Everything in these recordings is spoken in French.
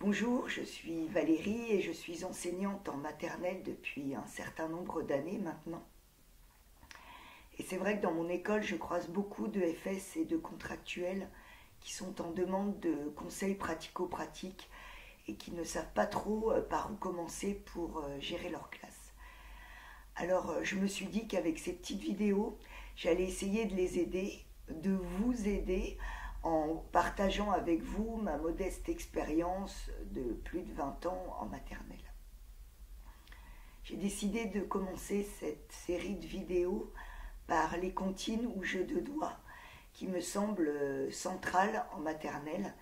Bonjour, je suis Valérie et je suis enseignante en maternelle depuis un certain nombre d'années maintenant. Et c'est vrai que dans mon école, je croise beaucoup de FS et de contractuels qui sont en demande de conseils pratico-pratiques et qui ne savent pas trop euh, par où commencer pour euh, gérer leur classe. Alors euh, je me suis dit qu'avec ces petites vidéos, j'allais essayer de les aider, de vous aider en partageant avec vous ma modeste expérience de plus de 20 ans en maternelle. J'ai décidé de commencer cette série de vidéos par les comptines ou jeux de doigts qui me semblent centrales en maternelle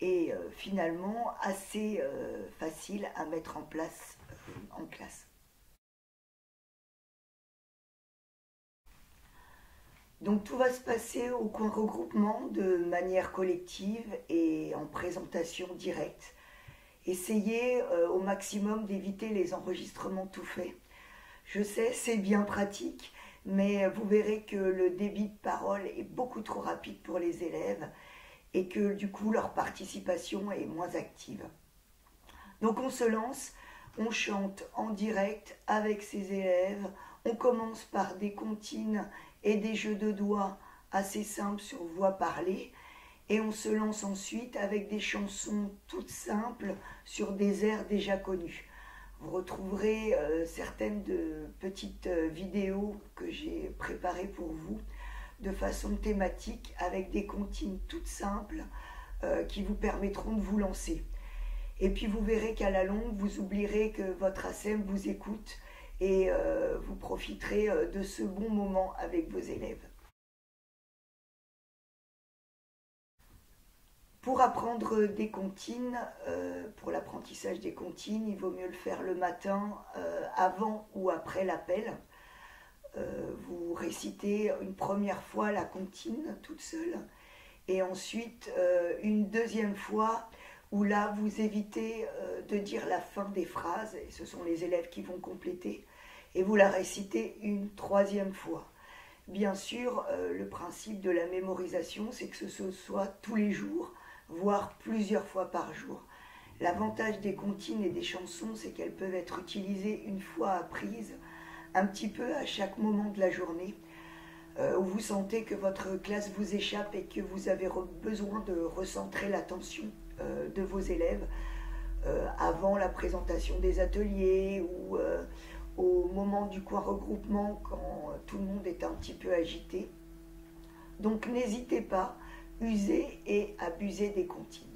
et euh, finalement assez euh, facile à mettre en place euh, en classe. Donc tout va se passer au coin regroupement de manière collective et en présentation directe. Essayez euh, au maximum d'éviter les enregistrements tout faits. Je sais, c'est bien pratique, mais vous verrez que le débit de parole est beaucoup trop rapide pour les élèves et que du coup leur participation est moins active. Donc on se lance, on chante en direct avec ses élèves, on commence par des comptines et des jeux de doigts assez simples sur voix parlée. Et on se lance ensuite avec des chansons toutes simples sur des airs déjà connus. Vous retrouverez euh, certaines de petites euh, vidéos que j'ai préparées pour vous de façon thématique avec des comptines toutes simples euh, qui vous permettront de vous lancer. Et puis vous verrez qu'à la longue, vous oublierez que votre ASEM vous écoute et euh, vous profiterez euh, de ce bon moment avec vos élèves. Pour apprendre des comptines, euh, pour l'apprentissage des comptines, il vaut mieux le faire le matin, avant ou après l'appel. vous récitez une première fois la comptine toute seule, et ensuite une deuxième fois où là vous évitez de dire la fin des phrases, et ce sont les élèves qui vont compléter et vous la récitez une troisième fois. Bien sûr, euh, le principe de la mémorisation, c'est que ce soit tous les jours, voire plusieurs fois par jour. L'avantage des comptines et des chansons, c'est qu'elles peuvent être utilisées une fois apprises, un petit peu à chaque moment de la journée, euh, où vous sentez que votre classe vous échappe et que vous avez besoin de recentrer l'attention euh, de vos élèves avant la présentation des ateliers ou au moment du coin regroupement quand tout le monde est un petit peu agité. Donc n'hésitez pas, usez et abusez des comptines.